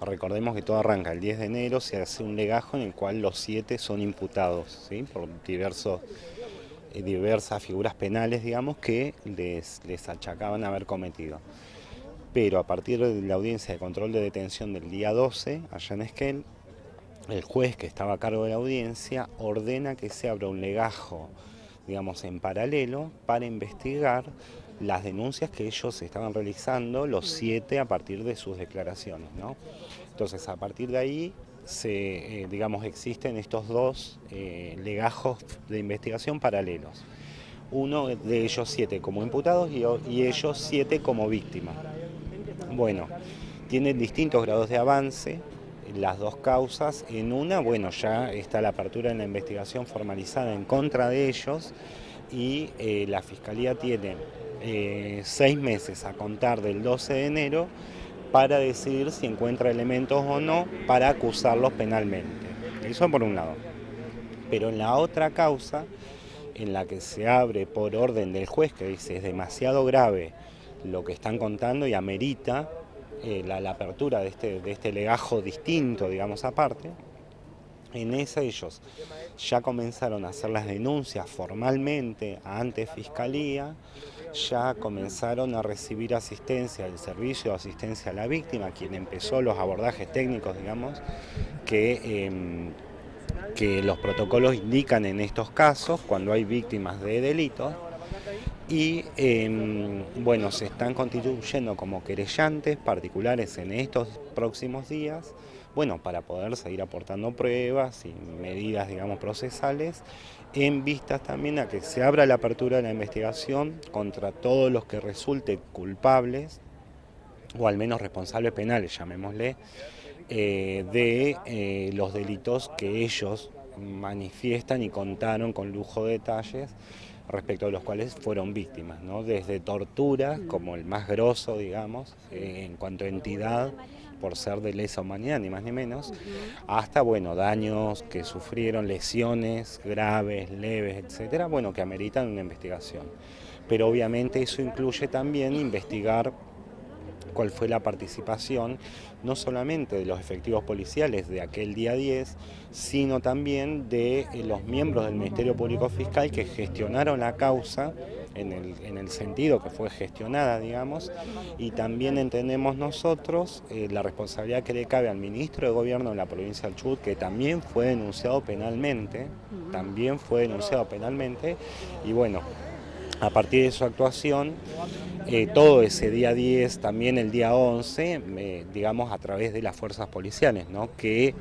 Recordemos que todo arranca el 10 de enero, se hace un legajo en el cual los siete son imputados ¿sí? por diversos, eh, diversas figuras penales, digamos, que les, les achacaban haber cometido. Pero a partir de la audiencia de control de detención del día 12, allá en Esquel, el juez que estaba a cargo de la audiencia ordena que se abra un legajo, digamos, en paralelo para investigar las denuncias que ellos estaban realizando, los siete, a partir de sus declaraciones. ¿no? Entonces, a partir de ahí, se, eh, digamos, existen estos dos eh, legajos de investigación paralelos. Uno de ellos siete como imputados y, y ellos siete como víctimas. Bueno, tienen distintos grados de avance, las dos causas. En una, bueno, ya está la apertura de la investigación formalizada en contra de ellos y eh, la Fiscalía tiene eh, seis meses a contar del 12 de enero para decidir si encuentra elementos o no para acusarlos penalmente. Eso por un lado. Pero en la otra causa, en la que se abre por orden del juez, que dice es demasiado grave lo que están contando y amerita eh, la, apertura de este, de este legajo distinto, digamos, aparte, en esa ellos ya comenzaron a hacer las denuncias formalmente ante Fiscalía, ya comenzaron a recibir asistencia, el servicio de asistencia a la víctima, quien empezó los abordajes técnicos, digamos, que, em, que los protocolos indican en estos casos cuando hay víctimas de delitos y em, bueno, se están constituyendo como querellantes particulares en estos próximos días, bueno, para poder seguir aportando pruebas y medidas, digamos, procesales, en vistas también a que se abra la apertura de la investigación contra todos los que resulten culpables, o al menos responsables penales, llamémosle, eh, de eh, los delitos que ellos manifiestan y contaron con lujo de detalles respecto a los cuales fueron víctimas, ¿no? desde tortura, como el más grosso, digamos, en cuanto a entidad, por ser de lesa humanidad, ni más ni menos, hasta, bueno, daños que sufrieron, lesiones graves, leves, etcétera, bueno, que ameritan una investigación. Pero obviamente eso incluye también investigar cuál fue la participación no solamente de los efectivos policiales de aquel día 10, sino también de eh, los miembros del Ministerio Público Fiscal que gestionaron la causa en el, sentido que fue gestionada, digamos, y también entendemos nosotros eh, la responsabilidad que le cabe al ministro de Gobierno de la provincia del Chubut, que también fue denunciado penalmente, también fue denunciado penalmente, y bueno, a partir de su actuación, eh, todo ese día 10, también el día 11, eh, digamos a través de las fuerzas policiales, ¿no? que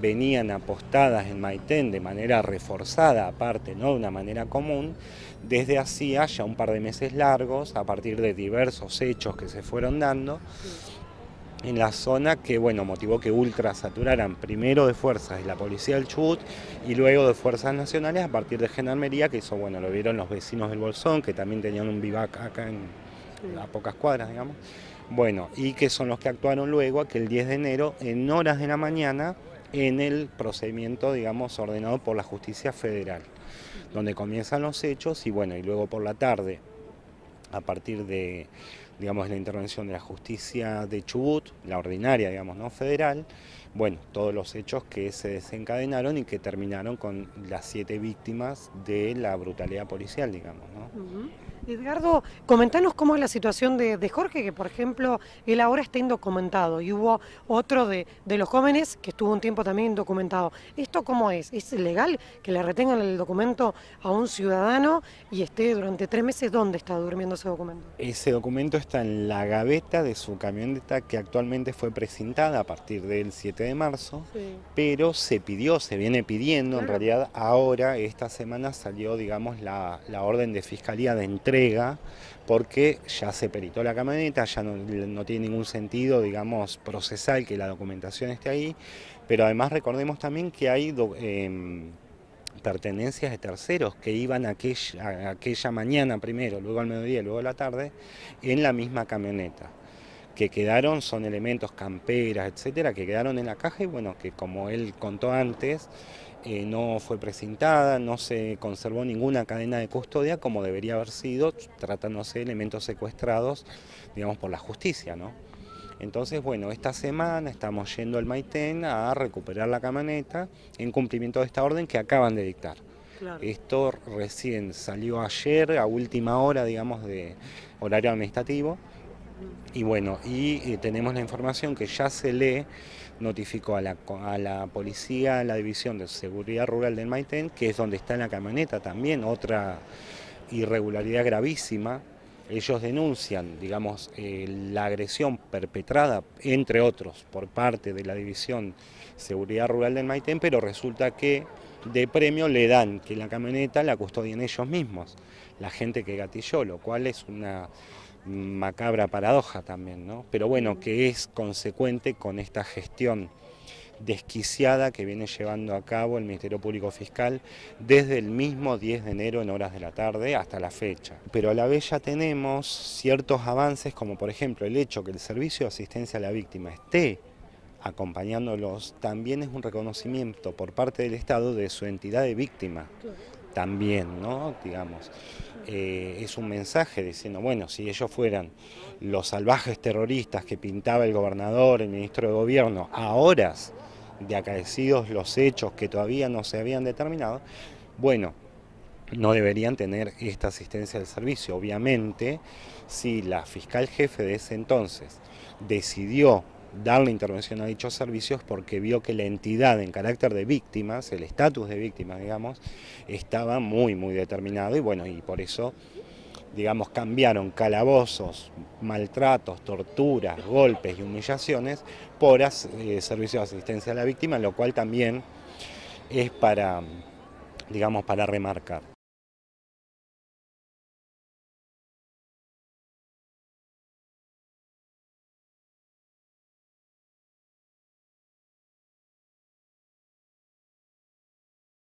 venían apostadas en Maitén de manera reforzada, aparte, ¿no? de una manera común, desde hacía ya un par de meses largos, a partir de diversos hechos que se fueron dando en la zona que bueno motivó que ultra saturaran primero de fuerzas de la policía del Chubut y luego de fuerzas nacionales a partir de Gendarmería, que eso bueno lo vieron los vecinos del Bolsón, que también tenían un vivac acá en, a pocas cuadras, digamos. Bueno, y que son los que actuaron luego aquel 10 de enero en horas de la mañana en el procedimiento, digamos, ordenado por la justicia federal, donde comienzan los hechos y bueno, y luego por la tarde, a partir de digamos, la intervención de la justicia de Chubut, la ordinaria, digamos, ¿no? federal, bueno, todos los hechos que se desencadenaron y que terminaron con las siete víctimas de la brutalidad policial, digamos. ¿no? Edgardo, comentanos cómo es la situación de, Jorge, que por ejemplo, él ahora está indocumentado y hubo otro de, los jóvenes que estuvo un tiempo también indocumentado. ¿Esto cómo es? ¿Es legal que le retengan el documento a un ciudadano y esté durante tres meses? ¿Dónde está durmiendo ese documento? Ese documento está en la gaveta de su camioneta que actualmente fue presentada a partir del 7 de marzo, pero se pidió, se viene pidiendo, en realidad ahora, esta semana salió, digamos, la, la orden de fiscalía de entrega porque ya se peritó la camioneta, ya no, tiene ningún sentido, digamos, procesal que la documentación esté ahí, pero además recordemos también que hay em, pertenencias de terceros que iban aquella, aquella mañana primero, luego al mediodía, luego a la tarde, en la misma camioneta. Que quedaron son elementos camperas, etcétera, que quedaron en la caja y bueno, que como él contó antes, eh, no fue presentada, no se conservó ninguna cadena de custodia como debería haber sido, tratándose de elementos secuestrados, digamos, por la justicia, ¿no? Entonces, bueno, esta semana estamos yendo al Maitén a recuperar la camioneta en cumplimiento de esta orden que acaban de dictar. Esto recién salió ayer a última hora, digamos, de horario administrativo. Y bueno, y eh, tenemos la información que ya se le notificó a la, a la policía, a la División de Seguridad Rural del Maitén, que es donde está la camioneta también, otra irregularidad gravísima. Ellos denuncian, digamos, eh, la agresión perpetrada, entre otros, por parte de la División Seguridad Rural del Maitén, pero resulta que de premio le dan que la camioneta la custodien ellos mismos, la gente que gatilló, lo cual es una macabra paradoja también, ¿no? Pero bueno, que es consecuente con esta gestión desquiciada que viene llevando a cabo el Ministerio Público Fiscal desde el mismo 10 de enero en horas de la tarde hasta la fecha. Pero a la vez ya tenemos ciertos avances como por ejemplo el hecho que el servicio de asistencia a la víctima esté acompañándolos, también es un reconocimiento por parte del Estado de su entidad de víctima. También, ¿no? Digamos. Eh, es un mensaje diciendo, bueno, si ellos fueran los salvajes terroristas que pintaba el gobernador, el ministro de gobierno, a horas de acaecidos los hechos que todavía no se habían determinado, bueno, no deberían tener esta asistencia del servicio. Obviamente, si la fiscal jefe de ese entonces decidió dar la intervención a dichos servicios porque vio que la entidad en carácter de víctimas, el estatus de víctima, digamos, estaba muy, muy determinado y bueno, y por eso, digamos, cambiaron calabozos, maltratos, torturas, golpes y humillaciones por eh, servicios de asistencia a la víctima, lo cual también es para, digamos, para remarcar.